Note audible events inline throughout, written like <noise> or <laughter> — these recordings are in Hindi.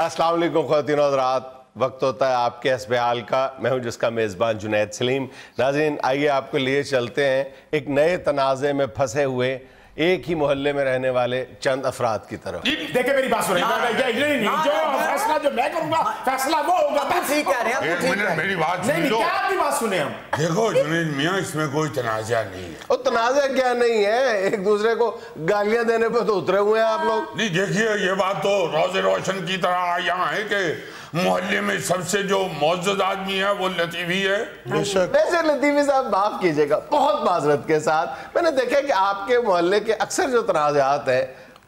अस्सलाम वालेकुम ख़वातीन रात वक्त होता है आपके हाल का। मैं हूँ जिसका मेज़बान जुनेद सलीम। नाजीन आइए आपको लिए चलते हैं एक नए तनाज़े में फंसे हुए एक ही मोहल्ले में रहने वाले चंद अफराद की तरफ़ देखे मेरी बात सुने जो फैसला जो मैं करूँगा फैसला वो होगा। ठीक कह रहे हैं एक मिनट मेरी बात नहीं सुन लो क्या आपकी बात सुने हम? देखो जुनेद मियाँ इसमें कोई तनाजा नहीं है। और तनाज़ा क्या नहीं है? एक दूसरे को गालियाँ देने पे तो उतरे हुए हैं आप लोग। नहीं देखिए ये बात तो रोज रोशन की तरह यहाँ है कि मोहल्ले में सबसे जो मौजूद आदमी है वो लतीफ़ी है। वैसे लतीफ़ी साहब माफ़ कीजिएगा बहुत माजरत के साथ। मैंने देखा कि आपके मोहल्ले के अक्सर जो तनाज़ात है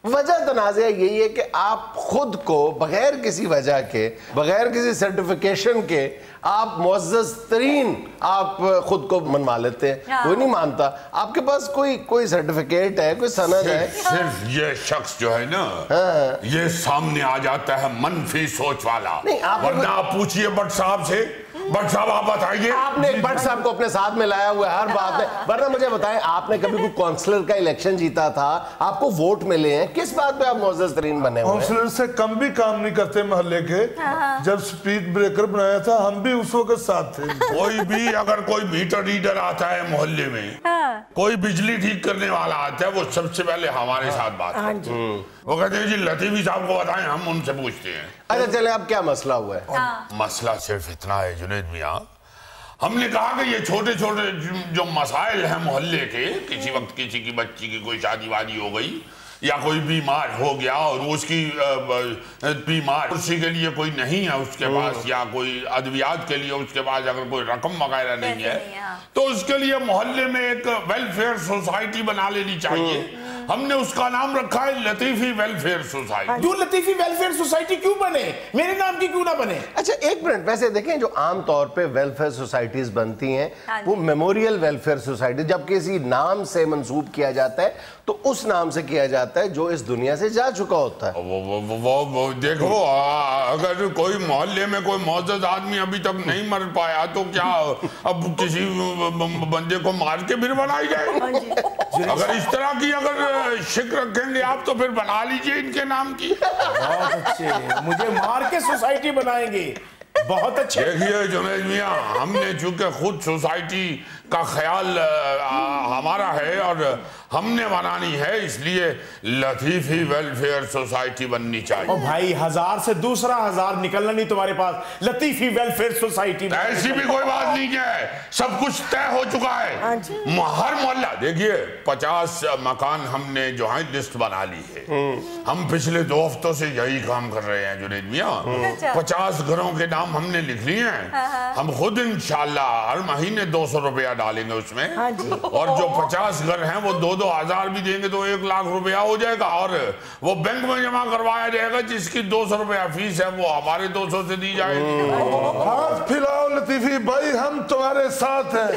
वजह तनाज़ा यही है कि आप खुद को बगैर किसी वजह के बगैर किसी सर्टिफिकेशन के आप मुआज़ तरीन आप खुद को मनवा लेते हैं। हाँ। कोई नहीं मानता। आपके पास कोई कोई सर्टिफिकेट है कोई सनद है? सिर्फ़, ये शख्स जो है ना हाँ। ये सामने आ जाता है मनफी सोच वाला। नहीं, आप- वरना आप पूछिए भट्ट साहब से। भट्ट साहब आप बताइए। आपने भट्ट साहब को अपने साथ में लाया हुआ है हर बात में। वरना मुझे बताएँ आपने कभी कोई काउंसलर का इलेक्शन जीता था? आपको वोट मिले हैं? किस बात पे आप मोजस तरीन बने हुए काउंसलर से कम भी काम नहीं करते मोहल्ले के। जब स्पीड ब्रेकर बनाया था हम भी उस वक्त साथ थे। <laughs> कोई भी अगर कोई मीटर रीडर आता है मोहल्ले में कोई बिजली ठीक करने वाला आता है वो सबसे पहले हमारे साथ बात करते हैं। वो कहते हैं जी लतीफी साहब को बताएँ हम उनसे पूछते हैं। अच्छा चले अब क्या मसला हुआ है। मसला सिर्फ़ इतना है जुनेद मियाँ हमने कहा कि ये छोटे छोटे जो मसाइल हैं मोहल्ले के किसी वक्त किसी की बच्ची की कोई शादी वादी हो गई या कोई बीमार हो गया और उसकी बीमार उसी के लिए कोई नहीं है उसके पास या कोई अद्वियात के लिए उसके पास अगर कोई रकम वगैरह नहीं है नहीं है, हाँ। तो उसके लिए मोहल्ले में एक वेलफेयर सोसाइटी बना लेनी चाहिए। हमने उसका नाम रखा है लतीफी वेलफेयर सोसाइटी। क्यों लतीफी वेलफेयर सोसाइटी क्यों बने? मेरे नाम की क्यों ना बने? अच्छा एक मिनट वैसे देखें जो आम तौर पे वेलफेयर सोसाइटीज बनती हैं हाँ वो मेमोरियल वेलफेयर सोसाइटी जब किसी नाम से मंसूब किया जाता है तो उस नाम से किया जाता है जो इस दुनिया से जा चुका होता है। वो वो वो वो, वो देखो आ, अगर कोई मोहल्ले में कोई मौजूद आदमी अभी तक नहीं मर पाया तो क्या अब किसी बंदे को मार के फिर बनाई जाए? अगर इस तरह की अगर शिक रखेंगे आप तो फिर बना लीजिए इनके नाम की। बहुत अच्छे। मुझे मार के सोसाइटी बनाएँगे। बहुत अच्छे। देखिए जुनेद मिया हमने चूँकि खुद सोसाइटी का ख्याल हमारा है और हमने बनानी है इसलिए लतीफी वेलफेयर सोसाइटी बननी चाहिए। ओ भाई हज़ार से दूसरा हज़ार निकलना नहीं तुम्हारे पास। लतीफी वेलफेयर सोसाइटी ऐसी भी कोई बात नहीं है। सब कुछ तय हो चुका है। हर मोहल्ला देखिए पचास मकान हमने जो है लिस्ट बना ली है। हम पिछले दो हफ्तों से यही काम कर रहे हैं जुनेद मियाँ। अच्छा। पचास घरों के नाम हमने लिख लिए हैं। हम खुद इंशाल्लाह हर महीने दो सौ रुपया डालेंगे उसमें। हाँ जी। और जो पचास घर हैं वो दो दो हज़ार भी देंगे तो एक लाख रुपया हो जाएगा। और वो बैंक में जमा करवाया जाएगा जिसकी दो सौ रुपया फ़ीस है वो हमारे दो सौ से दी जाएगी। हाथ फिलाओ लतीफी भाई हम तुम्हारे साथ हैं।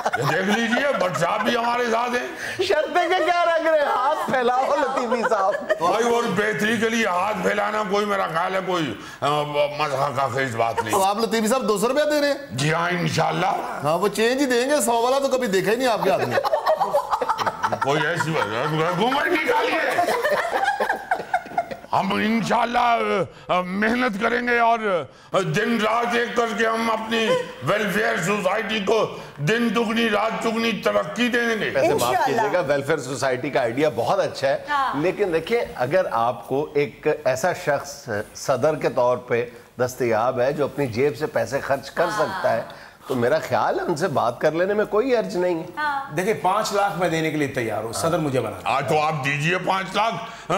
ये देख लीजिए भट्ट साहब भी हमारे साथ हैं। शर्तें के क्या रख रहे? हाथ फैलाओ लतीफी साहब। भाई और बेहतरी के लिए हाथ फैलाना कोई मेरा ख्याल है कोई मज़ा का खेज बात तो आप लतीफी साहब दो सौ रुपया दे रहे हैं? जी हाँ इंशाल्लाह। हाँ वो चेंज ही देंगे सौ वाला तो कभी देखा ही नहीं आपके हाथ में। कोई ऐसी घूमर निकालिए हम इंशाल्लाह अ, मेहनत करेंगे और दिन रात एक करके हम अपनी वेलफेयर सोसाइटी को दिन दुगनी रात चुगनी तरक्की देंगे। वैसे माफ़ कीजिएगा वेलफेयर सोसाइटी का आइडिया बहुत अच्छा है। हाँ। लेकिन देखिए अगर आपको एक ऐसा शख्स सदर के तौर पे दस्तयाब है जो अपनी जेब से पैसे खर्च कर सकता है तो मेरा ख्याल है उनसे बात कर लेने में कोई अर्ज़ नहीं है। हाँ। देखिए पाँच लाख मैं देने के लिए तैयार हूँ। सदर मुझे बना आज तो आप दीजिए पाँच लाख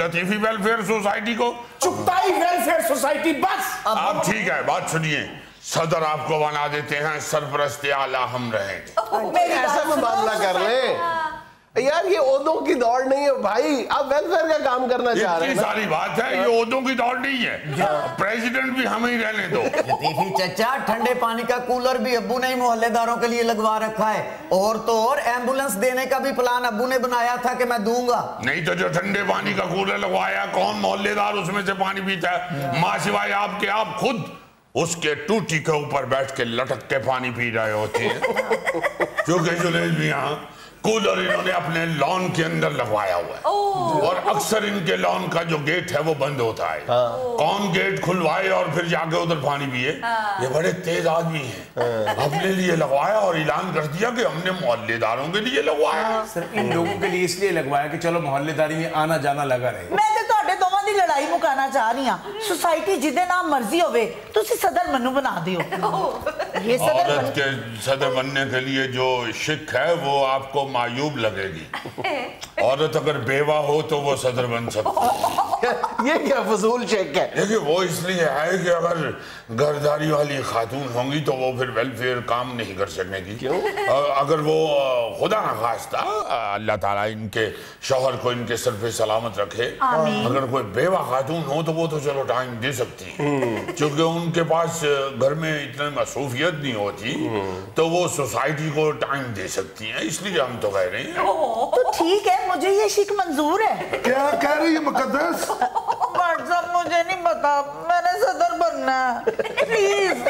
लतीफी वेलफेयर सोसाइटी को। चुपताई वेलफेयर सोसाइटी बस। आप ठीक है बात सुनिए। सदर आपको बना देते हैं सरपरस्त आला हम रहेंगे। ऐसा मुबादला मामला कर ले। यार ये ओदों की दौड़ नहीं है भाई। आप वेलफेयर का काम करना चाह रहे हैं सारी बात है ये ओदों की दौड़ नहीं है। प्रेसिडेंट भी हमें ही रहने दो चचा ठंडे पानी का कूलर भी अब्बू ने मोहल्लेदारों के लिए लगवा रखा है। और तो और एंबुलेंस देने का भी प्लान अब्बू ने बनाया था कि मैं दूँगा। नहीं तो जो ठंडे पानी का कूलर लगवाया कौन मोहल्लेदार उसमें से पानी पीता है? माँ सिवाय आपके आप खुद उसके टूटी के ऊपर बैठ के लटक के पानी पी रहे होते हैं। <laughs> क्योंकि जुनेद मियाँ कूलर इन्होंने अपने लॉन के अंदर लगवाया हुआ है। और अक्सर इनके लॉन का जो गेट है वो बंद होता है। हाँ। कौन गेट खुलवाए और फिर जाके उधर पानी पिए? हाँ। ये बड़े तेज आदमी हैं। हाँ। अपने लिए लगवाया और ऐलान कर दिया कि हमने मोहल्लेदारों के लिए लगवाया। सर इन लोगों के लिए इसलिए लगवाया कि चलो मोहल्लेदारी में आना जाना लगा रहे। मैं तो ਦੀ ਲੜਾਈ ਮੁਕਾਣਾ ਚਾਹ ਰਹੀ ਹਾਂ ਸੁਸਾਇਟੀ ਜਿਹਦੇ ਨਾਮ ਮਰਜ਼ੀ ਹੋਵੇ ਤੁਸੀਂ ਸਦਰ ਮੈਨੂੰ ਬਣਾ ਦਿਓ ਇਹ ਸਦਰ औरत बन- के सदर बनने के लिए जो शिक है वो आपको मायूब लगेगी औरत अगर बेवा हो तो वो सदर बन सकती है ये क्या फजूल चेक है देखिए वो इसलिए है कि अगर घरदारी वाली खातून होंगी तो वो फिर वेलफेयर काम नहीं कर सकेंगी क्यों अगर वो अ, खुदा न खास्ता अ, अल्लाह ताला इनके शोहर को इनके सर पे सलामत रखे अगर कोई बेवा खातून हो तो वो तो चलो टाइम दे सकती है क्योंकि उनके पास अ, घर में इतनी मसरूफियत नहीं होती तो वो सोसाइटी को टाइम दे सकती हैं इसलिए हम तो कह रहे हैं तो ठीक है मुझे ये शिक मंजूर है क्या कह रही है मुकद्दस बट साहब मुझे नहीं पता मैंने सदर बनना है प्लीज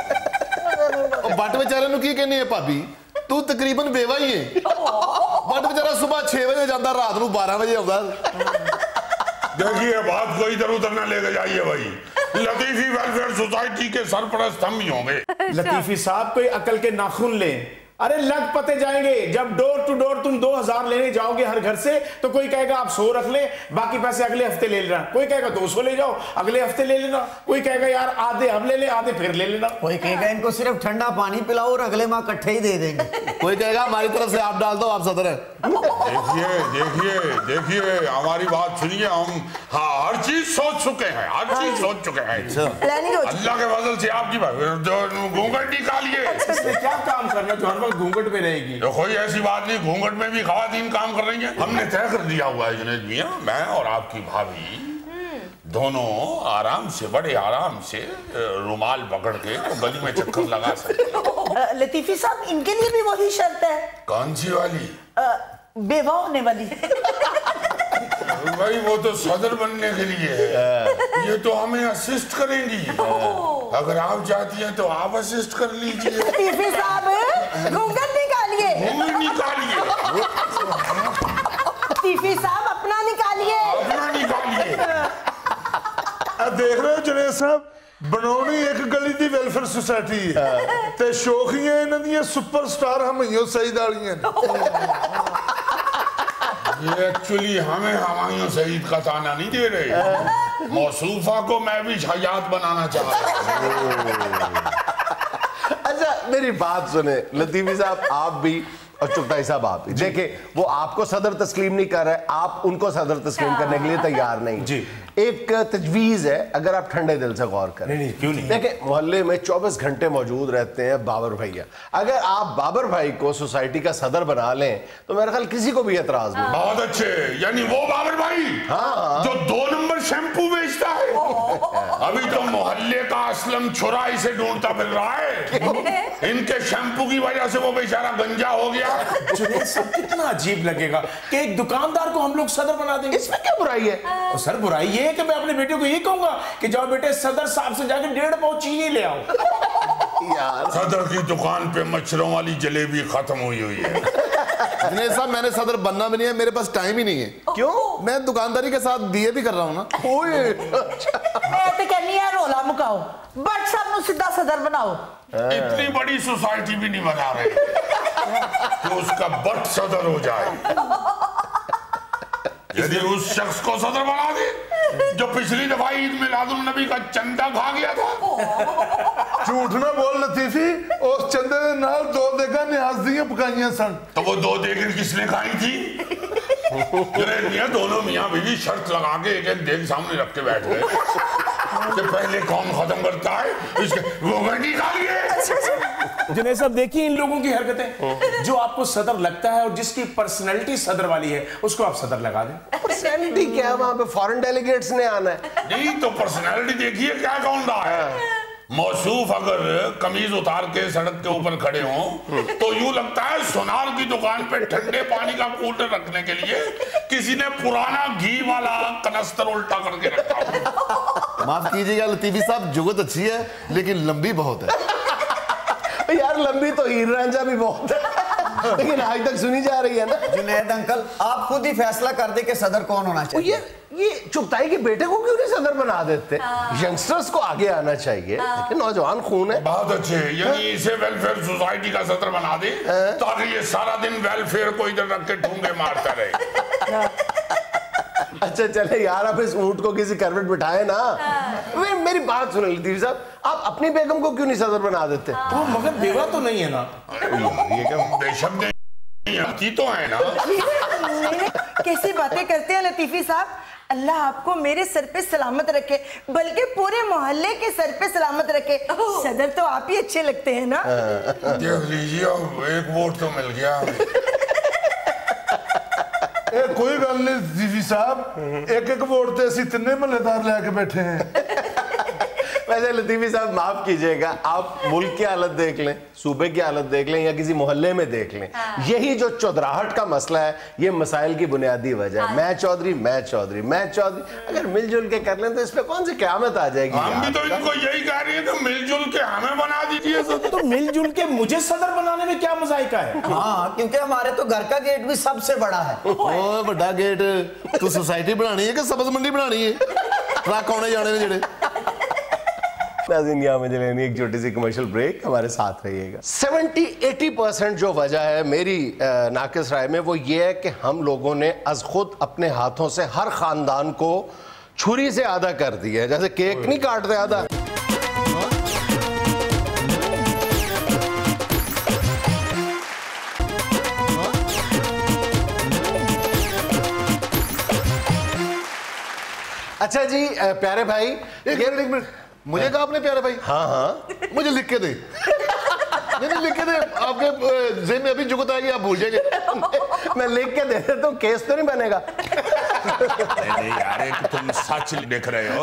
ਉਹ ਬੱਟ ਵਿਚਾਰੇ ਨੂੰ ਕੀ ਕਹਿੰਦੀ ਹੈ ਭਾਬੀ ਤੂੰ ਤਕਰੀਬਨ ਬੇਵਾ ਹੀ ਹੈ ਬੱਟ ਵਿਚਾਰਾ ਸਵੇਰ 6 ਵਜੇ ਜਾਂਦਾ ਰਾਤ ਨੂੰ 12 ਵਜੇ ਆਉਂਦਾ देखिए बात को इधर उधर ना लेके जाइए भाई। <laughs> लतीफी वेलफेयर सोसाइटी के सरपरस्त हम ही होंगे। <laughs> लतीफी साहब कोई अकल के नाखून लें। अरे लग पते जाएँगे। जब डोर टू डोर तुम दो हज़ार लेने जाओगे हर घर से तो कोई कहेगा आप सौ रख ले बाकी पैसे अगले हफ़्ते ले लेना। कोई कहेगा दो सौ ले जाओ अगले हफ़्ते ले लेना। कोई कहेगा यार आधे हम ले ले आधे फिर ले लेना। कोई कहेगा इनको सिर्फ़ ठंडा पानी पिलाओ और अगले माह कट्ठे ही दे देंगे। <laughs> कोई कहेगा हमारी तरफ़ से आप डाल दो आप सदर है। देखिए देखिए देखिए हमारी बात सुनिए हम हाँ हर चीज़ सोच चुके हैं हर चीज़ सोच चुके हैं। प्लानिंग हो चुकी अल्लाह के फजल से आपकी बात- निकालिए। क्या काम करना जो वक्त घूंघट में रहेगी। तो कोई ऐसी बात नहीं घूंघट में भी खातन काम कर रही हैं। हमने तय कर दिया हुआ है जुनेद मियाँ मैं और आपकी भाभी दोनों आराम से बड़े आराम से रुमाल पकड़ के तो गली में चक्कर लगा सकते लतीफी साहब इनके लिए भी वही शर्त है। कौन सी वाली? बेवा होने वाली। भाई वो तो सदर बनने के लिए है। ये तो हमें असिस्ट करेंगी। अगर आप चाहती हैं तो आप असिस्ट कर लीजिए। लतीफी साहब घूंघट निकालिए घूंघट निकालिए लतीफी साहब अपना निकालिए अपना निकालिए ਆ ਦੇਖ ਰਹੇ ਹੋ ਜਨੇ ਸਾਹਿਬ ਬਣਾਉਣੀ ਇੱਕ ਗਲੀ ਦੀ ਵੈਲਫੇਅਰ ਸੁਸਾਇਟੀ ਹੈ ਤੇ ਸ਼ੋਖੀਆਂ ਇਹਨਾਂ ਦੀਆਂ ਸੁਪਰਸਟਾਰ ਹਮਈਓ ਸਈਦ ਵਾਲੀਆਂ ਨੇ ये एक्चुअली हमें हमायूं सईद का ताना नहीं दे रहे मौसूफा को मैं भी हयात बनाना चाह रहा हूँ अच्छा मेरी बात सुने। लतीफी साहब आप भी और चुगताई साहब आप भी। देखे वो आपको सदर तस्लीम नहीं कर रहे आप उनको सदर तस्लीम करने के लिए तैयार नहीं। जी। एक तजवीज है अगर आप ठंडे दिल से गौर करें। नहीं, नहीं, क्यों नहीं? देखे मोहल्ले में 24 घंटे मौजूद रहते हैं बाबर भैया। अगर आप बाबर भाई को सोसाइटी का सदर बना लें तो मेरा ख्याल किसी को भी एतराज़ नहीं। बहुत अच्छे यानी वो बाबर भाई हाँ। जो दो नंबर शैम्पू बेचता है। <laughs> अभी तो मोहल्ले का असलम छुरा इसे ढूंढता मिल रहा है। इनके शैम्पू की वजह से वो बेचारा गंजा हो गया। कितना अजीब लगेगा कि एक दुकानदार को हम लोग सदर बना देंगे। इसमें क्या बुराई है? सर बुराई ये है कि मैं अपने बेटे को ये कहूँगा कि जाओ बेटे सदर साहब से जाके डेढ़ पाव चीनी ले आओ। यार। सदर की दुकान पे मच्छरों वाली जलेबी खत्म हुई हुई है। दिनेश साहब मैंने सदर बनना भी नहीं है मेरे पास टाइम ही नहीं है। क्यों? मैं दुकानदारी के साथ दिए भी कर रहा हूँ ना। ओए। मैं तो कहनी है रोला मुकाओ। बट साहब नु सीधा सदर बनाओ। इतनी बड़ी सोसाइटी भी नहीं बना रहे। कि उसका बट सदर हो जाए। यदि उस शख्स को सदर बना दे जो पिछली दफ़ा ईद मिलादुल नबी का चंदा खा गया था। झूठ ना बोल लतीफी उस चंदे के नाल दो देगा न्याज दियाँ पकाइयाँ सन। तो वो दो देख किसने खाई थी? <laughs> दोनों मियाँ बीवी शर्त लगा के एक एक देग सामने रख के बैठ गए। कि पहले कौन खत्म करता है? इसके वो गंडी खा लिए। जुनेद साहब देखिए इन लोगों की हरकतें। जो आपको सदर लगता है और जिसकी पर्सनैलिटी सदर वाली है उसको आप सदर लगा दें। पर्सनैलिटी क्या है? वहाँ पे फॉरेन डेलीगेट्स ने आना है। नहीं तो पर्सनालिटी देखिए क्या कौन रहा है। मौसूफ अगर कमीज उतार के सड़क के ऊपर खड़े हों तो यूँ लगता है सोनार की दुकान पे ठंडे पानी का कूलर रखने के लिए किसी ने पुराना घी वाला कनस्तर उल्टा करके रखा हो। माफ़ कीजिएगा लतीफी साहब जुगत अच्छी है लेकिन लंबी बहुत है। <laughs> यार लंबी तो हीर रांझा भी बहुत है। <laughs> लेकिन आज तक सुनी जा रही है ना। जुनेद अंकल आप खुद ही फैसला कर दे कि सदर कौन होना चाहिए ये ये चुगताई के बेटे को क्यों नहीं सदर बना देते? यंगस्टर्स को आगे आना चाहिए। लेकिन नौजवान खून है। बहुत अच्छे यानी इसे वेलफेयर सोसाइटी का सदर बना दे ताकि ये सारा दिन वेलफेयर को इधर रख के ठूँगे मारता रहे। <laughs> <laughs> अच्छा चले यार आप इस ऊँट को किसी करवट बिठाए ना। वे मेरी बात सुन लतीफ साहब। आप अपनी बेगम को क्यों नहीं सदर बना देते? तो मगर बेवा तो नहीं है ना। ये क्या बेशक नहीं तो है ना। कैसी बातें करते हैं लतीफी साहब? अल्लाह आपको मेरे सर पे सलामत रखे बल्कि पूरे मोहल्ले के सर पे सलामत रखे। सदर तो आप ही अच्छे लगते हैं ना। देख लीजिए एक वोट तो मिल गया। ਇਹ ਕੋਈ ਗੱਲ ਨਹੀਂ, ਜੀਵੀ ਸਾਹਿਬ ਇੱਕ ਇੱਕ ਵੋਟ ਤੇ ਅਸੀਂ ਤਿੰਨੇ ਮਹੱਲੇਦਾਰ ਲੈ ਕੇ ਬੈਠੇ ਹਾਂ। वैसे लतीफी साहब माफ़ कीजिएगा आप मुल्क की हालत देख लें सूबे की हालत देख लें या किसी मोहल्ले में देख लें हाँ। यही जो चौधराहट का मसला है ये मसाइल की बुनियादी वजह हाँ। मैं चौधरी मैं चौधरी मैं चौधरी अगर मिलजुल के कर लें तो इस पर कौन सी क्यामत आ जाएगी? हम भी तो इनको यही कह रही है तो मिलजुल के हमें बना दीजिए। तो, तो मिलजुल के मुझे सदर बनाने में क्या मजायका है? हाँ क्योंकि हमारे तो घर का गेट भी सबसे बड़ा है। बड़ा गेट तो सोसाइटी बनानी है कि सब्ज मंडी बनानी है? ट्रक आने जाने जेड़े। नाज़रीन यहाँ मुझे लेनी एक छोटी सी कमर्शियल ब्रेक हमारे साथ रहिएगा। 70 80 परसेंट जो वजह है मेरी नाकिस राय में वो ये है कि हम लोगों ने अज खुद अपने हाथों से हर खानदान को छुरी से आधा कर दिया है। जैसे केक नहीं काटते आधा अच्छा जी प्यारे भाई एक मिनट एक मिनट। मुझे कहा आपने प्यारे भाई? हाँ हाँ। मुझे लिख के दे। नहीं नहीं लिख के दे। आपके जेब में अभी जुगत आएगी आप भूल जाएँगे। <laughs> मैं लिख के दे देता हूँ केस तो नहीं बनेगा। नहीं यार एक तुम सच लिख रहे हो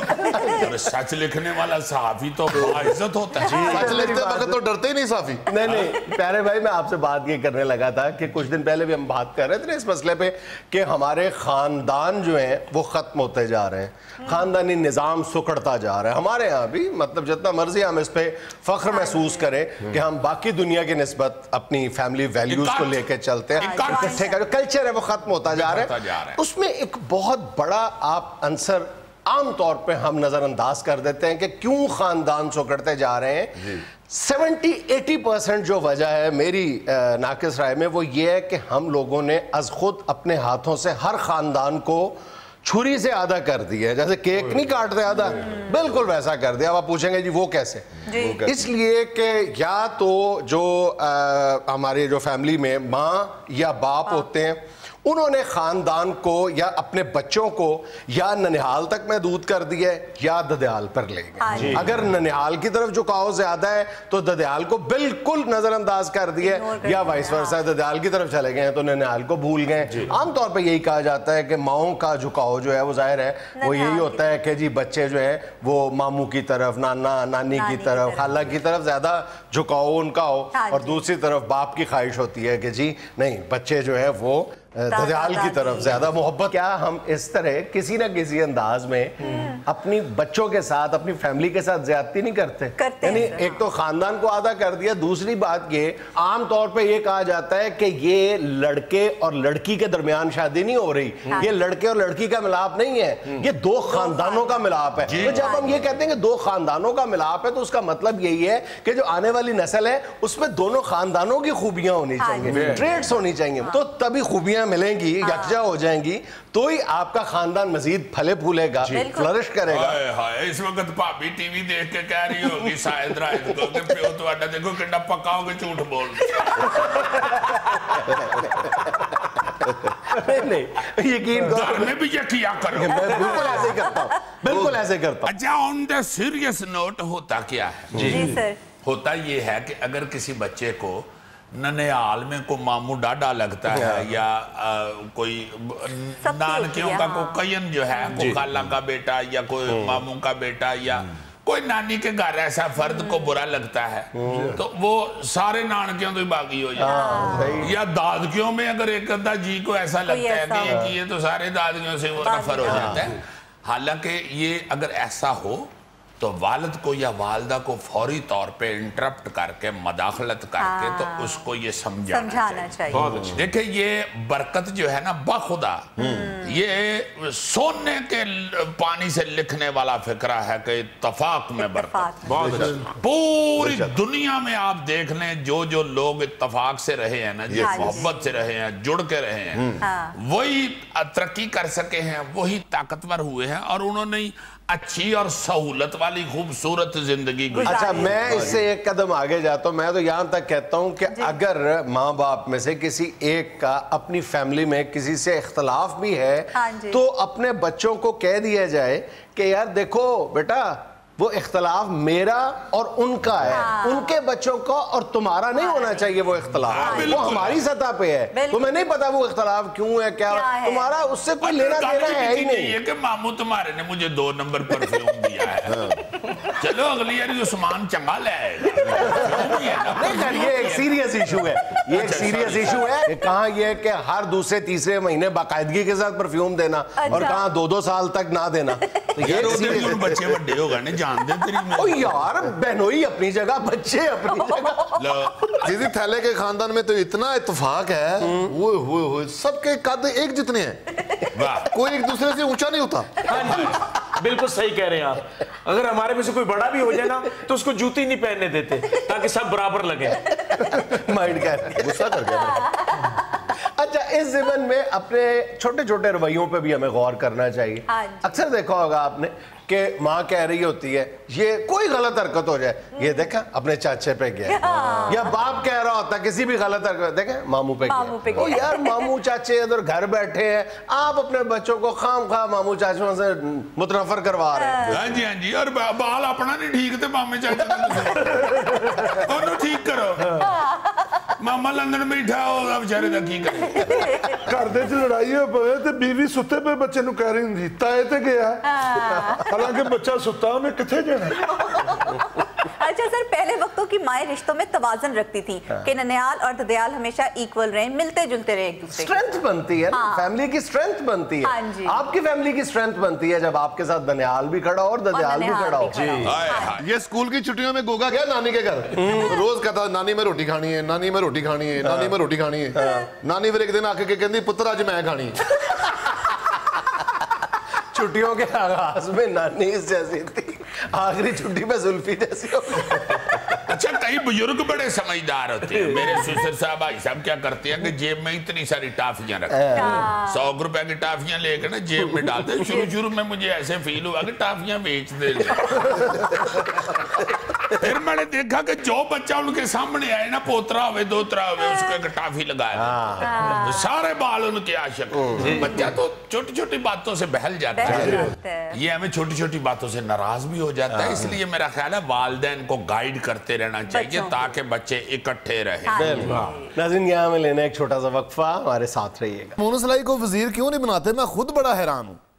और सच लिखने वाला सहाफी तो इज़्ज़त होता है सच लिखते वक्त तो डरते ही नहीं साफी। नहीं नहीं प्यारे भाई मैं आपसे बात ये करने लगा था कि कुछ दिन पहले भी हम बात कर रहे थे इस मसले पे कि हमारे खानदान जो हैं वो ख़त्म होते जा रहे हैं। खानदानी निज़ाम सुकड़ता जा रहा है। हमारे यहाँ भी मतलब जितना मर्ज़ी हम इस पर फख्र महसूस करें कि हम बाकी दुनिया की नस्बत अपनी फैमिली वैल्यूज़ को लेकर चलते हैं। इकट्ठे का जो कल्चर है वो ख़त्म होता जा रहा है। उसमें एक बहुत बड़ा आप आंसर आम तौर पे हम नजरअंदाज कर देते हैं कि क्यों खानदान सुकड़ते जा रहे हैं। सेवेंटी एटी परसेंट जो वजह है मेरी नाकिस राय में वो ये है कि हम लोगों ने अज खुद अपने हाथों से हर खानदान को छुरी से आधा कर दिया है। जैसे केक नहीं काटते आधा। बिल्कुल वैसा कर दिया। अब आप पूछेंगे जी वो कैसे? इसलिए कि या तो जो हमारे जो फैमिली में माँ या बाप होते हैं उन्होंने खानदान को या अपने बच्चों को या ननिहाल तक महदूद कर दिया या ददयाल पर ले गए। अगर ननिहाल की तरफ़ झुकाव ज़्यादा है तो ददयाल को बिल्कुल नजरअंदाज कर दिया या वाइस वर्षा ददयाल की तरफ़ चले गए हैं तो ननिहाल को भूल गए आमतौर पर यही कहा जाता है कि माओ का झुकाव जो है वो ज़ाहिर है वो यही होता है कि जी बच्चे जो है वो मामू की तरफ़ नाना नानी की तरफ़ खाला की तरफ़ ज़्यादा झुकाव उनका हो हाँ और दूसरी तरफ़ बाप की ख्वाहिश होती है कि जी नहीं बच्चे जो है वो ददयाल की तरफ़ ज़्यादा मोहब्बत। क्या हम इस तरह किसी ना किसी अंदाज में अपनी बच्चों के साथ अपनी फैमिली के साथ ज्यादती नहीं करते? करते हैं यानी एक तो खानदान को आधा कर दिया दूसरी बात ये आम तौर पे ये कहा जाता है कि ये लड़के और लड़की के दरमियान शादी नहीं हो रही। ये लड़के और लड़की का मिलाप नहीं है। ये दो खानदानों का मिलाप है। तो जब हम ये कहते हैं कि दो खानदानों का मिलाप है तो उसका मतलब यही है कि जो आने वाली नस्ल है उसमें दोनों खानदानों की खूबियाँ होनी चाहिए ट्रेड्स होनी चाहिए। तो तभी खूबियाँ खुशियाँ मिलेंगी यकजा हो जाएँगी तो ही आपका खानदान मजीद फले फूलेगा फ्लरिश करेगा। हाय हाय इस वक्त भाभी टीवी देख के कह रही होगी शायद रायत को कि प्यो तुम्हारा देखो किंडा पक्का के झूठ बोल। <laughs> नहीं यकीन करो। मैं भी यकीन करो। मैं बिल्कुल ऐसे करता हूँ बिल्कुल ऐसे करता अच्छा ऑन द सीरियस नोट होता क्या है? जी सर होता ये है कि अगर किसी बच्चे को ननिहाल में को मामू डाडा लगता है या अ, कोई नानकियों होती का हाँ। को कयन जो है को खाला का बेटा या कोई मामू का बेटा या कोई नानी के घर ऐसा फर्द को बुरा लगता है। तो वो सारे नानकियों तो बागी हो जाए या दादकियों में अगर एक अद्धा जी को ऐसा लगता है कि ये किए तो सारे दादकियों से वो नफर हो हाँ। जाता है। हालाँकि ये अगर ऐसा हो तो वालिद को या वालदा को फौरी तौर पे इंटरप्ट करके मदाखलत करके हाँ। तो उसको ये समझाना समझाना चाहिए। चाहिए। देखिए ये बरकत जो है ना बखुदा। ये सोने के पानी से लिखने वाला फिक्रा है कि इत्तफाक में बरकत। बहुत अच्छा। पूरी दुनिया में आप देख लें जो जो लोग इत्तफाक से रहे हैं ना जो हाँ मोहब्बत से रहे हैं जुड़ के रहे हैं हाँ। वही तरक्की कर सके हैं वही ताकतवर हुए हैं और उन्होंने अच्छी और सहूलत वाली खूबसूरत ज़िंदगी अच्छा मैं इससे एक कदम आगे जाता हूँ। मैं तो यहाँ तक कहता हूँ कि अगर माँ बाप में से किसी एक का अपनी फैमिली में किसी से इख्तलाफ भी है हाँ तो अपने बच्चों को कह दिया जाए कि यार देखो बेटा वो इख्तलाफ मेरा और उनका है। उनके बच्चों का और तुम्हारा नहीं होना चाहिए वो इख्तलाफ। वो हमारी सतह पे है। तुम्हें नहीं पता वो इख्तलाफ क्यों है क्या, तुम्हारा उससे कोई लेना देना है ही नहीं। है कि मामू तुम्हारे ने मुझे दो नंबर पर दिया है। हाँ। चलो अगली यार सामान चंगा ले ये एक सीरियस इशू है। ये एक अच्छा, सीरियस इशू है कहा कि हर दूसरे तीसरे महीने बाकायदगी के साथ परफ्यूम देना और दो दो साल तक ना देना। तो serious- ਹੁਣ ਬੱਚੇ ਵੱਡੇ ਹੋ ਗਏ ਨੇ ਜਾਣਦੇ ਤੇਰੀ <laughs> ओ यार बहनोई अपनी जगह बच्चे अपनी <laughs> जगह लो दीदी थैले के खानदान में तो इतना इत्तेफाक है वो हुए हुए सबके कद एक जितने हैं वाह कोई एक दूसरे से ऊंचा नहीं होता हाँ जी बिल्कुल सही कह रहे हैं आप अगर हमारे में से कोई बड़ा भी हो जाए ना तो उसको जूती नहीं पहनने देते ताकि सब बराबर लगे माइंड <laughs> कर गुस्सा कर गया अच्छा इस जीवन में अपने छोटे छोटे रवैयों पे भी हमें गौर करना चाहिए। हाँ अक्सर देखा होगा आपने कि माँ कह रही होती है ये कोई गलत हरकत हो जाए। हम्म। ये देखा अपने चाचे पे गया। हाँ। या बाप कह रहा होता किसी भी गलत हरकत देखे मामू पे मामू गया। ओ यार मामू चाचे इधर घर बैठे हैं। आप अपने बच्चों को खाम खा मामू चाचों से मुतनफर करवा रहे हैं। हाँ।, हाँ जी हाँ जी। और बाल अपना नहीं ठीक थे तो मामे चाचे <laughs> तो ठीक करो। ਮਾਮਾ ਲੰਡਨ ਬੈਠਾ ਉਹਦਾ ਵਿਚਾਰੇ ਦਾ ਕੀ ਕਰੇ? ਘਰ ਦੇ ਚ ਲੜਾਈ ਹੋ ਪਵੇ ਤੇ ਬੀਵੀ ਸੁੱਤੇ ਪਏ ਬੱਚੇ ਨੂੰ ਕਹਿ ਰਹੀ ਹੁੰਦੀ ਤਾਏ ਤੇ ਗਿਆ। ਹਾਲਾਂਕਿ ਬੱਚਾ ਸੁੱਤਾ ਉਹਨੇ ਕਿੱਥੇ ਜਾਣਾ? अच्छा सर पहले वक्तों की माए रिश्तों में तोजन रखती थी हाँ। कि ननियाल और ददयाल हमेशा इक्वल रहे मिलते जुलते रहे स्ट्रेंथ बनती है हाँ। फैमिली की स्ट्रेंथ बनती है। आपकी फैमिली की स्ट्रेंथ बनती है जब आपके साथ ननियाल भी खड़ा हो और ददयाल भी खड़ा हो। हाँ। ये स्कूल की छुट्टियों में गोगा गया नानी के घर? हम्म। रोज कहता नानी में रोटी खानी है नानी में रोटी खानी है नानी में रोटी खानी है। हाँ। नानी फिर एक दिन आके कहती पुत्र आज मैं खानी <laughs> छुट्टियों के आगाज़ में नानी जैसी थी। आखिरी छुट्टी में जुल्फी जैसी हो अच्छा कई बुज़ुर्ग बड़े समझदार होते हैं। मेरे सुसर साहब भाई साहब क्या करते हैं कि जेब में इतनी सारी टाफियाँ रखते हैं। सौ रुपए की टाफियाँ लेकर ना जेब में डालते शुरू शुरू में मुझे ऐसे फील हुआ कि टाफियाँ बेच दे फिर मैंने देखा कि जो बच्चा उनके सामने आए ना पोतरा हुए दोतरा हुए उसको एक टाफी लगाया। तो सारे बाल उनके आशक। बच्चा तो छोटी छोटी बातों से बहल जाता है। ये हमें छोटी छोटी बातों से नाराज़ भी हो जाता है। इसलिए मेरा ख्याल है वालदेन को गाइड करते रहना चाहिए ताकि बच्चे इकट्ठे रहें। हाँ। नाजिन यहाँ में लेना एक छोटा सा वक्फा। हमारे साथ रहिएगा। मोनू सलाई को वज़ीर क्यों नहीं बनाते? मैं खुद बड़ा हैरान हूँ।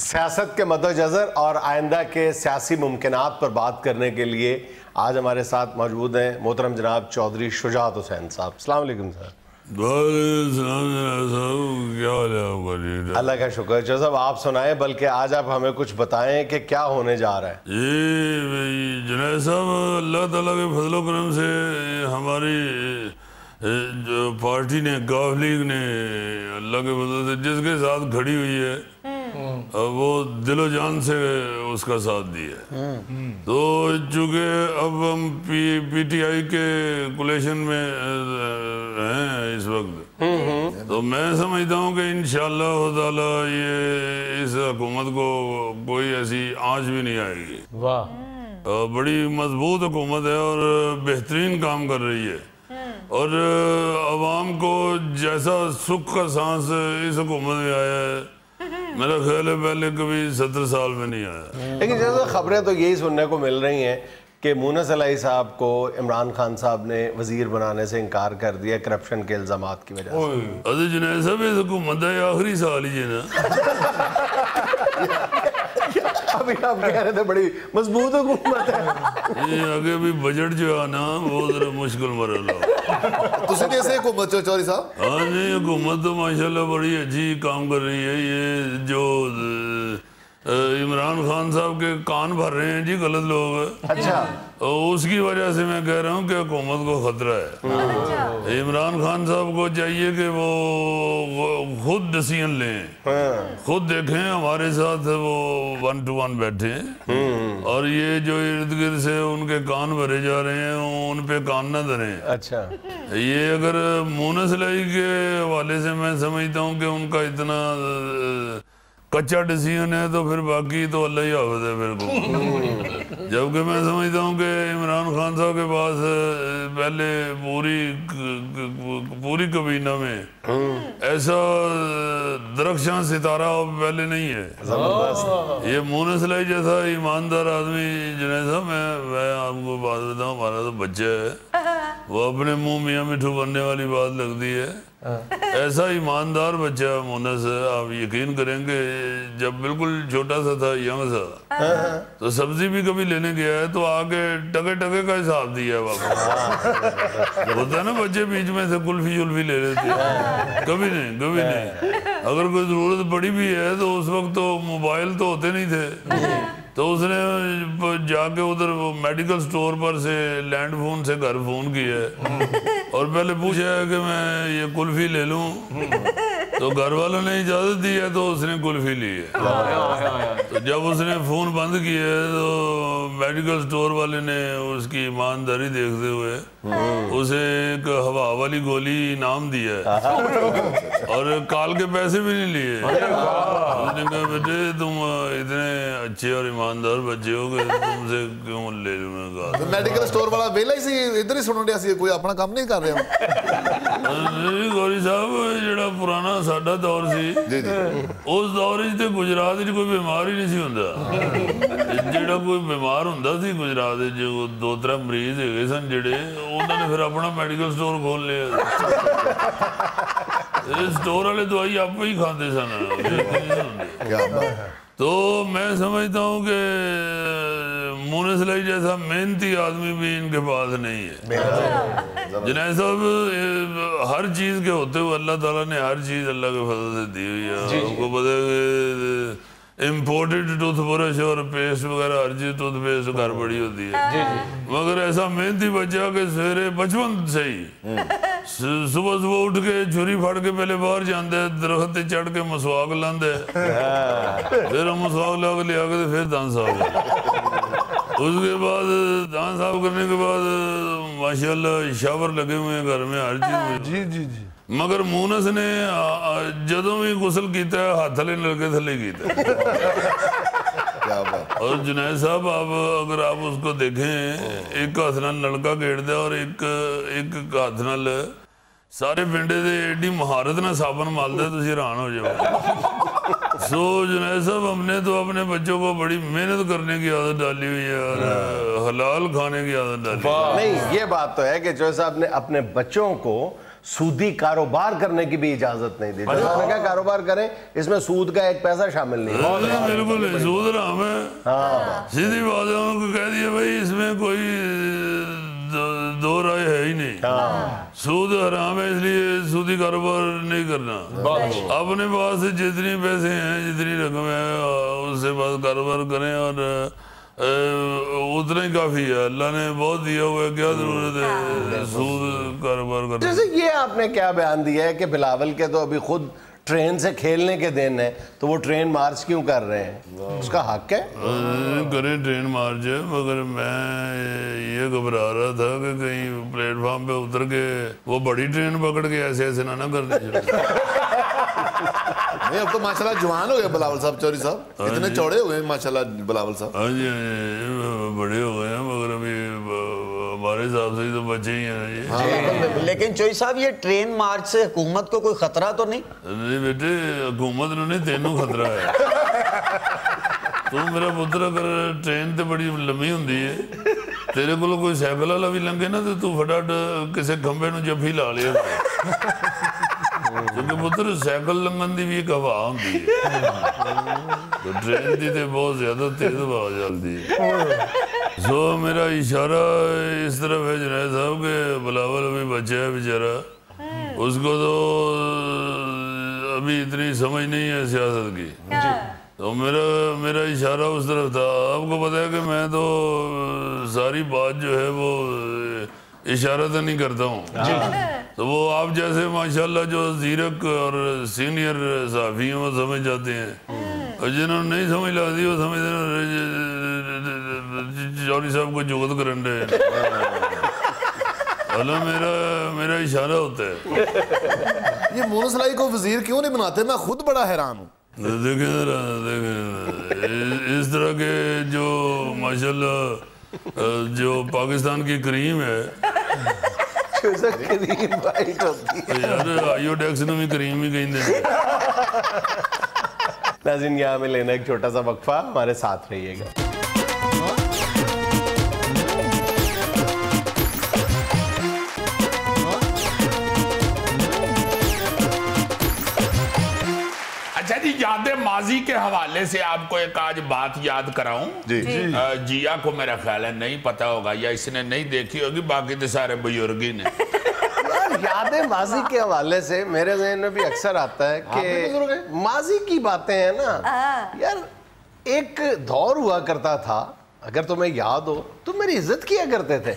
सियासत के मद्देनजर और आइंदा के सियासी मुमकिन पर बात करने के लिए आज हमारे साथ मौजूद हैं मोहतरम जनाब चौधरी शुजात हुसैन साहब। अस्सलाम वालेकुम सर। जनाब है? अल्लाह का शुक्र जो साहब आप सुनाएँ बल्कि आज आप हमें कुछ बताएँ कि क्या होने जा रहा है। ये भाई जुनैद साहब अल्लाह ताला के फजलो करम से हमारी जो पार्टी ने काफ लीग ने अल्लाह के फजल से जिसके साथ खड़ी हुई है अब वो दिलो जान से उसका साथ दिया तो चूँकि अब हम पी पीटीआई के कोलेशन में हैं इस वक्त तो मैं समझता हूँ कि इन ताला ये इस हुकूमत को कोई ऐसी आँच भी नहीं आएगी। वाह। बड़ी मज़बूत हुकूमत है और बेहतरीन काम कर रही है। और आवाम को जैसा सुख का सांस इस हुकूमत में आया है मेरा ख्याल है पहले कभी सत्तर साल में नहीं आया। लेकिन जैसे खबरें तो यही सुनने को मिल रही हैं कि मूनस अलाई साहब को इमरान खान साहब ने वज़ीर बनाने से इनकार कर दिया करप्शन के इल्ज़ाम की वजह से। अरे जुनेद साहब इस हुकूमत का आखिरी साल ही है ना। अभी आप कह रहे थे बड़ी मज़बूत हुकूमत है। ये आगे भी बजट जो है ना वो जरा मुश्किल मरल तुसी ऐसे हाँ घूमत तो माशाल्लाह बड़ी अच्छी काम कर रही है ये जो इमरान खान साहब के कान भर रहे हैं जी गलत लोग। अच्छा। उसकी वजह से मैं कह रहा हूँ कि हुकूमत को खतरा है। इमरान खान साहब को चाहिए कि वो वो खुद डिसीज़न लें। खुद देखें हमारे साथ वो वन टू वन बैठे और ये जो इर्द गिर्द से उनके कान भरे जा रहे हैं उन पे कान न धरें। अच्छा। ये अगर मूनस लाई के हवाले से मैं समझता हूँ कि उनका इतना अ, कच्चा डिसीज़न है तो फिर बाकी तो अल्लाह ही हाफिज है मेरे को। जबकि मैं समझता हूँ कि इमरान खान साहब के पास पहले पूरी पूरी कबीना में ऐसा दरख्शां सितारा अब पहले नहीं है। ये मूनस लाई जैसा ईमानदार आदमी जुनेद साहब मैं मैं आपको बात बताऊँ हमारा तो बच्चा है। वो अपने मुँह मियाँ मिठू बनने वाली बात लगती है। ऐसा ईमानदार बच्चा मोनस है आप यकीन करेंगे जब बिल्कुल छोटा सा था यंग सा तो सब्ज़ी भी कभी लेने गया है तो आके टके टके का हिसाब दिया है वापस। होता है ना बच्चे बीच में से कुल्फी जुल्फी ले लेते हैं। कभी नहीं कभी नहीं। अगर कोई ज़रूरत पड़ी भी है तो उस वक्त तो मोबाइल तो होते नहीं थे। तो उसने जाके उधर वो मेडिकल स्टोर पर से लैंड फ़ोन से घर फ़ोन किया और पहले पूछा कि मैं ये कुल्फी ले लूँ? तो घर वालों ने इजाज़त दी है तो उसने कुल्फी ली है। हाँ, हाँ, हाँ, तो जब उसने फ़ोन बंद किए तो मेडिकल स्टोर वाले ने उसकी ईमानदारी देखते हुए उसे एक हवा वाली गोली इनाम दिया। है। और काल के पैसे भी नहीं लिए। उसने कहा बेटे तुम इतने अच्छे और ईमानदार बच्चे हो गए तुमसे क्यों ले लूँगा तो मेडिकल स्टोर वाला वेला ही इधर ही सुन दिया कोई अपना काम नहीं कर रहा गौरी साहब जरा पुराना ਸਾਡਾ ਦੌਰ ਸੀ। ਜੀ ਜੀ ਉਸ ਦੌਰ 'ਚ ਤੇ ਗੁਜਰਾਤ 'ਚ ਕੋਈ ਬਿਮਾਰ ਹੀ ਨਹੀਂ ਸੀ ਹੁੰਦਾ। ਜਿਹੜਾ ਕੋਈ ਬਿਮਾਰ ਹੁੰਦਾ ਸੀ ਗੁਜਰਾਤ 'ਚ ਜੋ ਦੋ ਤਰ੍ਹਾਂ ਮਰੀਜ਼ ਹੈਗੇ ਸਨ ਜਿਹੜੇ ਉਹਨਾਂ ਨੇ ਫਿਰ ਆਪਣਾ ਮੈਡੀਕਲ ਸਟੋਰ ਖੋਲ ਲਿਆ। ਇਹ ਸਟੋਰ ਵਾਲੇ ਦਵਾਈ ਆਪੇ ਹੀ ਖਾਂਦੇ ਸਨ। ਕੀ ਬਾਤ तो मैं समझता हूँ कि मुनस लाई जैसा मेहनती आदमी भी इनके पास नहीं है। जिनाई साहब हर चीज़ के होते हुए अल्लाह ताला ने हर चीज़ अल्लाह के फजल से दी हुई है। आपको पता है इम्पोर्टेड टूथब्रश और पेस्ट वगैरह हर चीज़ टूथपेस्ट घर बड़ी होती है। मगर ऐसा मेहनती बच्चा कि सवेरे बचपन से ही सुबह सुबह उठ के छुरी फाड़ के पहले बाहर जाते दरख्त चढ़ के मसवाक लांदे। फिर मसवाक ला के लिया के फिर दांत साफ़। उसके बाद दान साफ़ करने के बाद माशाल्लाह शावर लगे हुए हैं घर में हर चीज़ में। ਜੀ ਜੀ ਜੀ मगर मूनस ने आ, आ, ਜਦੋਂ ਵੀ ਗੁਸਲ ਕੀਤਾ ਹੈ, ਹੱਥ ਵਾਲੇ ਨਲਕੇ ਥੱਲੇ ਕੀਤਾ ਹੈ। ਕੀ ਬਾਤ और जुनैद साहब आप अगर आप उसको देखें एक ਹੱਥ ਨਾਲ ਨਲਕਾ ਗੇੜਦਾ ਔਰ ਇੱਕ ਇੱਕ ਹੱਥ ਨਾਲ ਸਾਰੇ ਪਿੰਡੇ ਦੇ ਏਡੀ ਮਹਾਰਤ ਨਾਲ ਸਾਬਣ ਮਲਦਾ ਤੁਸੀਂ ਹੈਰਾਨ ਹੋ जाओगे सो जुनैद साहब हमने तो अपने बच्चों को बड़ी मेहनत करने की आदत डाली हुई है और हलाल खाने की आदत डाली हुई है। नहीं ये बात तो है कि जो साहब ने अपने बच्चों को सूदी कारोबार करने की भी इजाज़त नहीं दी। जो साहब ने कहा कारोबार करें इसमें सूद का एक पैसा शामिल नहीं। है बिल्कुल सूद हराम है। सीधी बात है उनको कह दिया भाई इसमें कोई दो, दो राय है ही नहीं। सूद हराम है इसलिए सूदी कारोबार नहीं करना। अपने पास जितनी पैसे हैं जितनी रकम है उससे पास कारोबार करें और उतना ही काफ़ी है। अल्लाह ने बहुत दिया हुआ है क्या ज़रूरत है। सूद कारोबार करने। जैसे ये आपने क्या बयान दिया है कि बिलावल के तो अभी खुद ट्रेन से खेलने के दिन है तो वो ट्रेन मार्च क्यों कर रहे हैं? उसका हक है? करें ट्रेन मार्च है मगर मैं ये घबरा रहा था कि कहीं प्लेटफॉर्म पे उतर के वो बड़ी ट्रेन पकड़ के ऐसे ऐसे ना ना करने शुरू नहीं अब तो माशाल्लाह जवान हो गए बिलावल साहब चौधरी साहब। इतने चौड़े हो गए माशाल्लाह बिलावल साहब। हाँ जी हाँ बड़े हो गए हैं मगर अभी हमारे हिसाब से तो बचे ही हैं हाँ, लेकिन चोई साहब ये ट्रेन मार्च से हुकूमत को कोई खतरा तो नहीं? नहीं बेटे हुकूमत ने नहीं तेनों खतरा है। तू मेरा पुत्र अगर ट्रेन तो बड़ी लंबी होंगी है तेरे को कोई साइकिल वाला भी लंघे ना तो तू फटाफट किसी खंबे जफी ला लिया ਕਿਉਂਕਿ ਪੁੱਤਰ ਸਾਈਕਲ ਲੰਘਣ ਦੀ ਵੀ ਇੱਕ ਹਵਾ ਹੁੰਦੀ ਹੈ ਤੇ ਟ੍ਰੇਨ ਦੀ ਤੇ ਬਹੁਤ ਜ਼ਿਆਦਾ ਤੇਜ਼ ਹਵਾ ਚੱਲਦੀ ਹੈ ਸੋ ਮੇਰਾ ਇਸ਼ਾਰਾ इस तरफ है जुनैद साहब के बिलावल अभी बच्चा है बेचारा उसको तो अभी इतनी समझ नहीं है सियासत की तो मेरा मेरा इशारा उस तरफ था आपको पता है कि मैं तो सारी बात जो है वो इशारा तो नहीं करता हूँ तो वो आप जैसे माशाल्लाह जो जीरक और सीनियर साफी हैं वो समझ जाते हैं और जिन्होंने नहीं समझ लाती वो समझते चौधरी साहब को जुगत करन रहे हेलो मेरा मेरा इशारा होता है ये मोनसलाई को वज़ीर क्यों नहीं बनाते मैं खुद बड़ा हैरान हूँ देखें देखें इस तरह के जो माशाल्लाह अ, जो पाकिस्तान की क्रीम है। क्रीम वाइट होती यार आयोडेक्स भी ही कहीं दे नाजिन यहाँ में लेना एक छोटा सा वक्फा हमारे साथ रहिएगा। माजी के हवाले से आपको एक आज बात याद कराऊं? जी। अ, जिया को मेरा ख्याल है नहीं पता होगा या इसने नहीं देखी होगी बाकी तो सारे बुज़ुर्ग ही ने। यादें माजी के हवाले से मेरे जहन में भी अक्सर आता है कि माजी की बातें हैं ना। यार एक दौर हुआ करता था अगर तुम्हें याद हो तुम मेरी इज़्ज़त किया करते थे।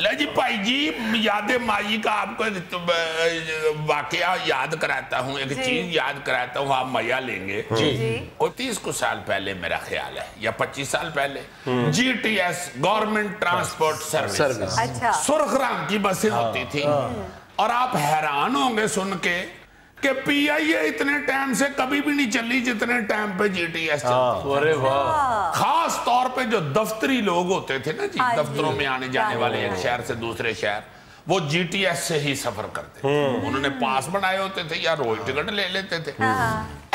जी भाई जी याद माई का आपको वाकया याद कराता हूँ एक चीज़ याद कराता हूँ आप मज़ा लेंगे। जी। और तीस कुछ साल पहले मेरा ख्याल है या पच्चीस साल पहले। G T S government transport service अच्छा। सुर्ख राम की बसें होती थी। और आप हैरान होंगे सुन के कि पीआईए इतने टाइम से कभी भी नहीं चली जितने टाइम पे जीटीएस चलती अरे वाह। खास तौर पे जो दफ्तरी लोग होते थे ना जी हाँ दफ्तरों में आने जाने वाले एक शहर से दूसरे शहर वो जीटीएस से ही सफ़र करते थे। उन्होंने पास बनाए होते थे या रोज टिकट ले लेते थे।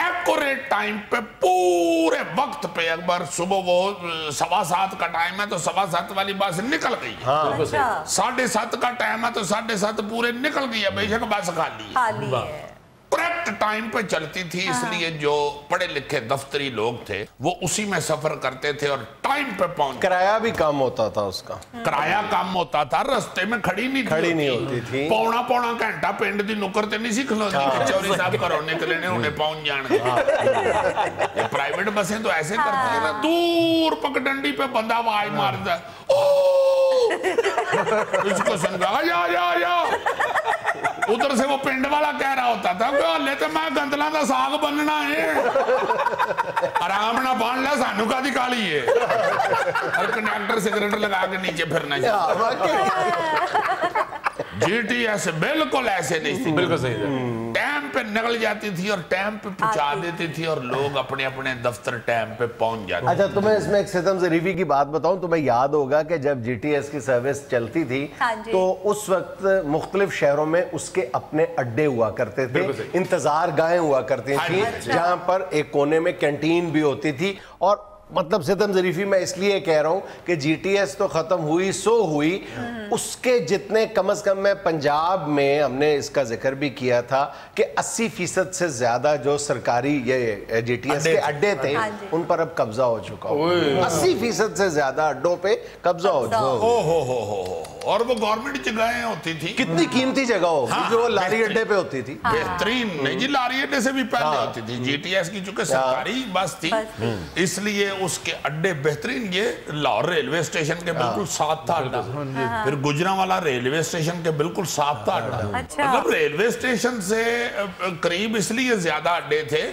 एक्यूरेट टाइम पे पूरे वक्त पे अकबर सुबह वो सवा सात का टाइम है तो सवा सात वाली बस निकल गई। है। अच्छा। साढ़े सात का टाइम है तो साढ़े सात पूरे निकल गई है बेशक बस खाली खाली है। करेक्ट टाइम पे चलती थी इसलिए जो पढ़े लिखे दफ्तरी लोग थे वो उसी में सफ़र करते थे और टाइम पे पहुँच किराया भी कम होता था उसका। किराया कम होता था रास्ते में खड़ी नहीं खड़ी नहीं होती। थी। पौना पौना घंटा पिंड की नुक्कर ते नहीं सी खलोती कि चौरी साहब घरों निकले ने उन्हें पहुँच जाने। प्राइवेट बसें तो ऐसे करती है ना दूर पगडंडी पे बंदा आवाज़ मारता है, ओ इसको समझा जा आ जा उधर से वो पिंड वाला कह रहा होता था कि हले तो मैं गंदला का साग बनना है आराम ना बन ला सानू का काली है और कंडक्टर सिगरेट लगा के नीचे फिरना चाहिए जीटीएस बिल्कुल ऐसे नहीं थी बिल्कुल सही टाइम पे निकल जाती थी और टाइम पे पहुँचा देती थी। और लोग अपने अपने दफ्तर टाइम पे पहुँच जाते अच्छा तुम्हें इसमें एक सितम जरीफी की बात बताऊँ तुम्हें याद होगा कि जब जीटीएस की सर्विस चलती थी हाँ तो उस वक्त मुख्तलिफ़ शहरों में उसके अपने अड्डे हुआ करते थे इंतज़ार गायें हुआ करती हाँ थी। जहाँ पर एक कोने में कैंटीन भी होती थी और मतलब सितम जरीफी मैं इसलिए कह रहा हूँ कि जीटीएस तो खत्म हुई सो हुई। उसके जितने कम अज कम मैं पंजाब में हमने इसका ज़िक्र भी किया था कि 80 फ़ीसद से ज़्यादा जो सरकारी ये जीटीएस के अड्डे थे। हाँ उन पर अब कब्जा हो चुका हो। अस्सी फ़ीसद से ज़्यादा अड्डों पे कब्जा हो चुका हो। हो। हो हो हो हो और वो गवर्नमेंट जगहें होती थी। कितनी कीमती जगह होगी हाँ, जो लारी अड्डे पे होती थी। बेहतरीन। नहीं जी लारी अड्डे से भी पहले हाँ। होती थी। जीटीएस की चूँकि सरकारी बस थी। इसलिए उसके अड्डे बेहतरीन ये लाहौर रेलवे स्टेशन के बिल्कुल साथ था अड्डा। फिर गुजरा वाला रेलवे स्टेशन के बिल्कुल साथ था अड्डा। अच्छा। मतलब रेलवे स्टेशन से करीब इसलिए ज़्यादा अड्डे थे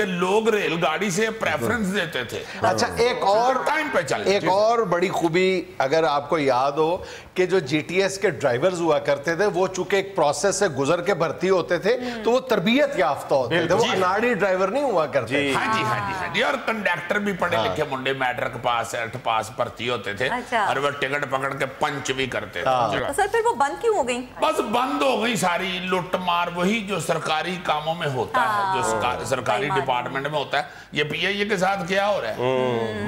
कि लोग रेलगाड़ी से प्रेफरेंस देते थे। अच्छा एक और टाइम पे चल। एक और बड़ी खूबी अगर आपको याद हो कि जो जीटीएस के ड्राइवर्स हुआ करते थे वो चूँकि एक प्रोसेस से गुजर के भर्ती होते थे तो वो तरबियत याफ्ता होते थे। वो जी। अनाड़ी ड्राइवर नहीं हुआ करते थे। हाँ जी हाँ जी हाँ जी। और कंडक्टर भी पढ़े लिखे मुंडे मैट्रिक पास एट पास भर्ती होते थे। अच्छा। और वो टिकट पकड़ के पंच भी करते हाँ। थे तो सर फिर वो बंद क्यों हो गई? बस बंद हो गई सारी लुटमार वही जो सरकारी कामों में होता है जो हाँ। सरकार- सरकारी है। डिपार्टमेंट में होता है। ये पीआईए के साथ क्या हो रहा है?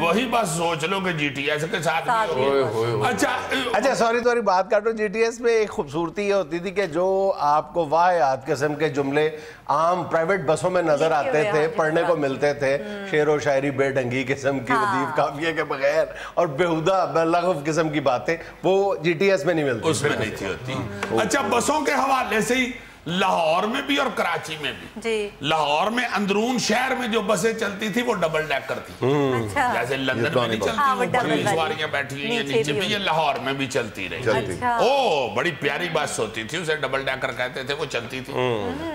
वही बस सोच लो कि जीटीएस के साथ हो है। अच्छा अच्छा सॉरी सॉरी बात काटो। जीटीएस में एक खूबसूरती ये होती थी कि जो आपको वाहियात किस्म के जुमले आम प्राइवेट बसों में नज़र आते थे हाँ पढ़ने को हाँ। मिलते थे। शेर व शायरी बेढंगी किस्म की हाँ। वदीफ काफिये के बगैर और बेहुदा बेलगफ किस्म की बातें वो जीटीएस में नहीं मिलती। उसमें नहीं थी होती। अच्छा बसों के हवाले से ही लाहौर में भी और कराची में भी। लाहौर में अंदरून शहर में जो बसें चलती थी वो डबल डेकर थी। अच्छा। जैसे लंदन में नहीं चलती हाँ। सवारियाँ बैठी हुई हैं नीचे नीचे भी भी ये लाहौर में भी चलती रही। अच्छा। ओ बड़ी प्यारी बस होती थी उसे डबल डेकर कहते थे वो चलती थी।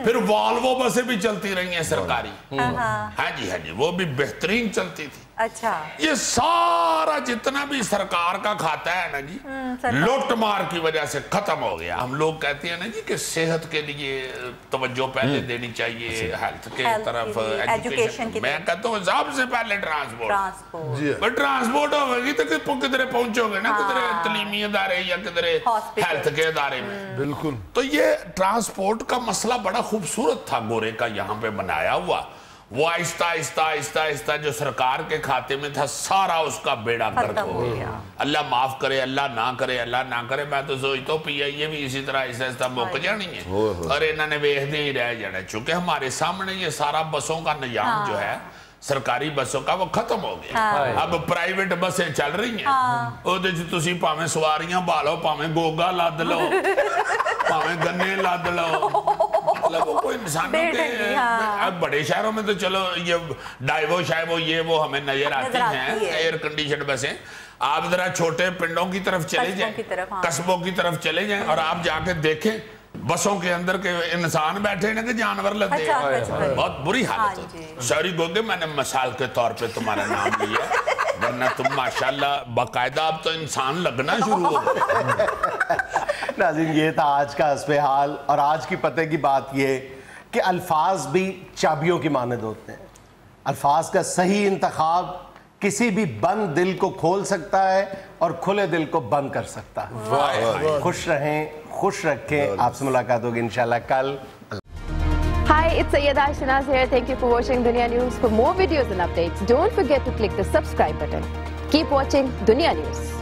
फिर वॉल्वो बसें भी चलती रही हैं सरकारी। हाँ, हाँ। हाँ जी हाँ जी वो भी बेहतरीन चलती थी। अच्छा। ये सारा जितना भी सरकार का खाता है ना जी सरकार- लूट मार की वजह से खत्म हो गया। हम लोग कहते हैं ना जी कि सेहत के लिए तवज्जो पहले देनी चाहिए हेल्थ के Health तरफ़ एजुकेशन की मैं कहता हूँ सबसे पहले ट्रांसपोर्ट ट्रांसपोर्ट जी। पर ट्रांसपोर्ट होगी तो कि- किधरे पहुंचोगे ना? किधरे हाँ। तलीमी अदारे या किधरे हेल्थ के अदारे में? बिल्कुल। तो ये ट्रांसपोर्ट का मसला बड़ा खूबसूरत था गोरे का यहाँ पे बनाया हुआ। वो आहिस्ता आहिस्ता आहिस्ता आहिस्ता जो सरकार के खाते में था सारा उसका बेड़ा कर दो। अल्लाह माफ़ करे अल्लाह ना करे अल्लाह ना करे मैं तो सोच तो पी आई ए भी इसी तरह आहिस्ता आहिस्ता मुक जानी है। और इन्होंने वेखते ही रह जाना चूँकि हमारे सामने ये सारा बसों का निज़ाम हाँ। जो है। सरकारी बसों का वो खत्म हो गया। हाँ। अब प्राइवेट बसें चल रही हैं। हाँ। भावे सवारियाँ बालो भावे गोगा लद लो <laughs> भावे गन्ने लद लो। मतलब वो कोई इंसानों के हाँ। अब बड़े शहरों में तो चलो ये डाइवो शाइवो ये वो हमें नज़र आती हैं है। एयर कंडीशन बसें आप जरा छोटे पिंडों की तरफ़ चले कस्बों की तरफ़, जाएँ हाँ। कस्बों की तरफ़ चले जाएँ और आप जाके देखें बसों के अंदर के इंसान बैठे ना कि जानवर लगे अच्छा, अच्छा। बहुत बुरी हाँ हालत। होती सॉरी गोगे मैंने मिसाल के तौर पे तुम्हारा नाम लिया वरना तुम माशाल्लाह बाकायदा अब तो इंसान लगना <laughs> शुरू हो गए नाजिन ये था आज का हसब हाल और आज की पते की बात ये कि अल्फाज भी चाबियों की मानद होते हैं अल्फाज का सही इंतखाब किसी भी बंद दिल को खोल सकता है और खुले दिल को बंद कर सकता है खुश रहें खुश रखें आपसे मुलाकात होगी इंशाल्लाह कल Hi, it's Sayyeda Shinaz here. Thank you for watching Dunya News. For more videos and updates, don't forget to click the subscribe button. Keep watching Dunya News.